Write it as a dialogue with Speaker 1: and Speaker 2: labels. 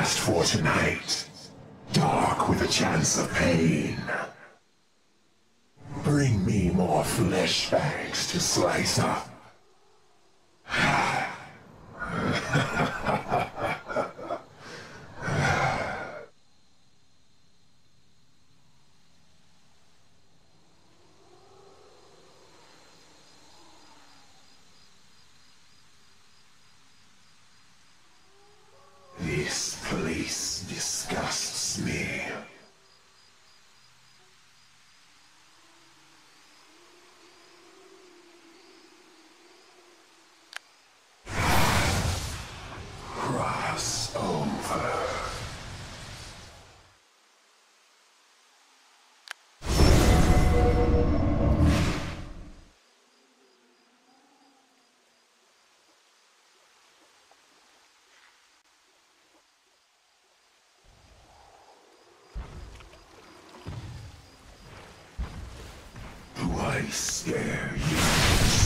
Speaker 1: last for tonight. Dark with a chance of pain. Bring me more flesh bags to slice up. This disgusts me. Cross over. I scare you?